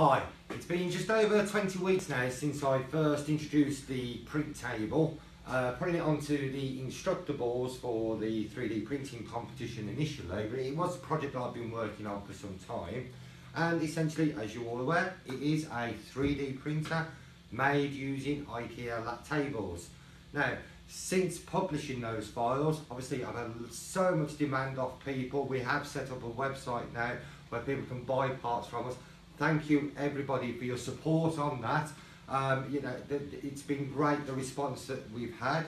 Hi, it's been just over 20 weeks now since I first introduced the print table, uh, putting it onto the Instructables for the 3D printing competition initially, but it was a project I've been working on for some time. And essentially, as you're all aware, it is a 3D printer made using IKEA tables. Now, since publishing those files, obviously I've had so much demand off people. We have set up a website now where people can buy parts from us thank you everybody for your support on that. Um, you know, it's been great the response that we've had.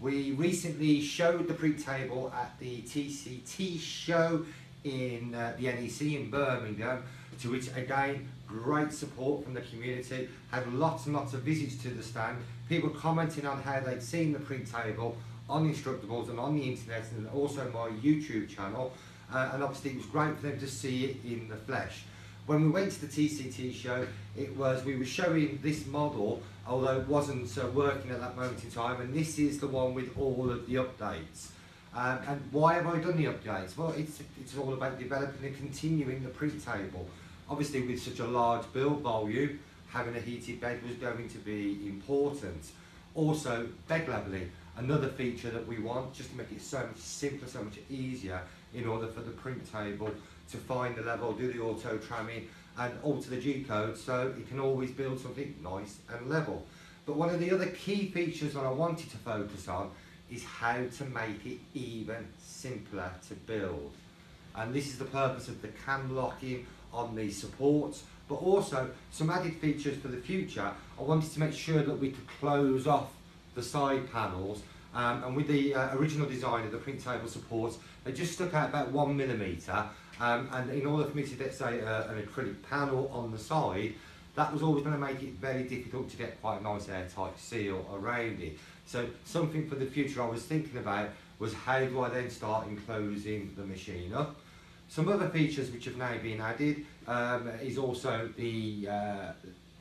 We recently showed the Printtable at the TCT show in uh, the NEC in Birmingham, to which again, great support from the community, had lots and lots of visits to the stand, people commenting on how they'd seen the Printtable on Instructables and on the internet and also my YouTube channel, uh, and obviously it was great for them to see it in the flesh. When we went to the TCT show, it was we were showing this model, although it wasn't uh, working at that moment in time, and this is the one with all of the updates. Um, and why have I done the updates? Well, it's, it's all about developing and continuing the print table. Obviously, with such a large build volume, having a heated bed was going to be important. Also, bed leveling, another feature that we want, just to make it so much simpler, so much easier in order for the print table to find the level, do the auto tramming and alter the G-code so it can always build something nice and level. But one of the other key features that I wanted to focus on is how to make it even simpler to build. And this is the purpose of the cam locking on the supports, but also some added features for the future. I wanted to make sure that we could close off the side panels um, and with the uh, original design of the print table supports, they just stuck out about one millimetre um, and in order for me to get, say, uh, an acrylic panel on the side, that was always going to make it very difficult to get quite a nice airtight seal around it. So something for the future I was thinking about was how do I then start enclosing the machine up. Some other features which have now been added um, is also the, uh,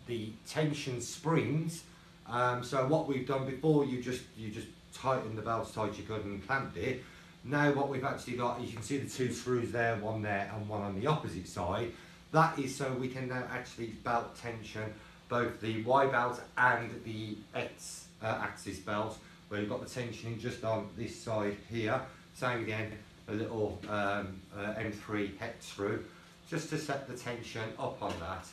the tension springs. Um, so what we've done before, you just, you just tighten the belt as tight as you could and clamped it. Now what we've actually got, you can see the two screws there, one there and one on the opposite side. That is so we can now actually belt tension both the Y belt and the X uh, axis belt where you've got the tensioning just on this side here. Same again, a little um, uh, M3 hex screw just to set the tension up on that.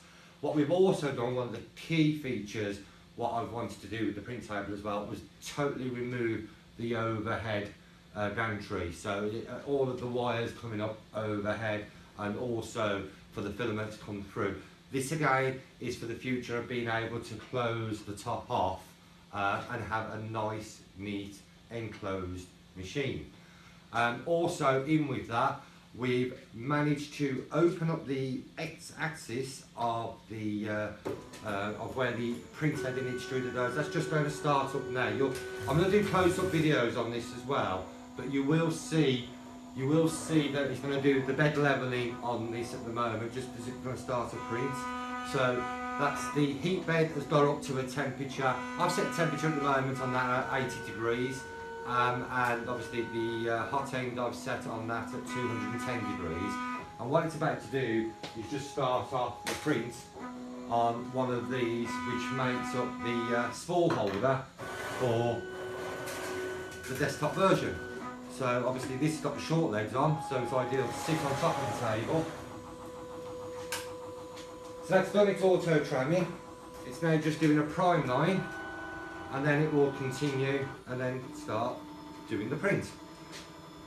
What we've also done, one of the key features, what I've wanted to do with the print table as well, was totally remove the overhead uh, gantry. So uh, all of the wires coming up overhead and also for the filament to come through. This again is for the future of being able to close the top off uh, and have a nice, neat, enclosed machine. Um, also in with that, we've managed to open up the x-axis of the uh, uh, of where the print head and extruder goes. That's just going to start up now. You're, I'm going to do close-up videos on this as well but you will see you will see that it's going to do the bed leveling on this at the moment just as it's going to start a print so that's the heat bed has got up to a temperature I've set the temperature at the moment on that at 80 degrees um, and obviously the uh, hot end I've set on that at 210 degrees and what it's about to do is just start off the print on one of these which makes up the uh, spool holder for the desktop version. So obviously this has got the short legs on, so it's ideal to sit on top of the table. So that's done its auto tramming. It's now just doing a prime line and then it will continue and then start doing the print.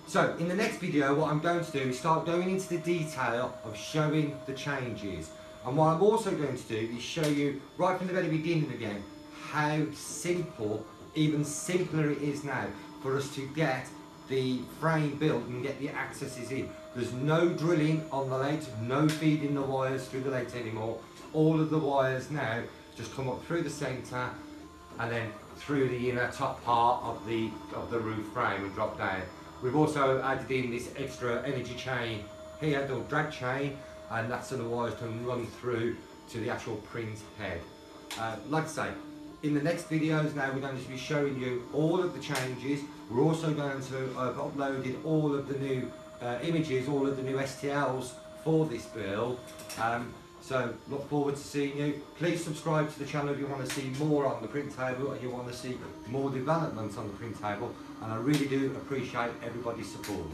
So in the next video what I'm going to do is start going into the detail of showing the changes and what I'm also going to do is show you right from the very beginning again how simple, even simpler it is now for us to get the frame built and get the axes in. There's no drilling on the legs, no feeding the wires through the legs anymore. All of the wires now just come up through the centre and then through the inner top part of the of the roof frame and drop down. We've also added in this extra energy chain here, the drag chain, and that's so the wires can run through to the actual print head. Uh, like I say, in the next videos now we're going to be showing you all of the changes. We're also going to have uploaded all of the new uh, images, all of the new STLs for this build. Um, So look forward to seeing you. Please subscribe to the channel if you want to see more on the print table and you want to see more developments on the print table. And I really do appreciate everybody's support.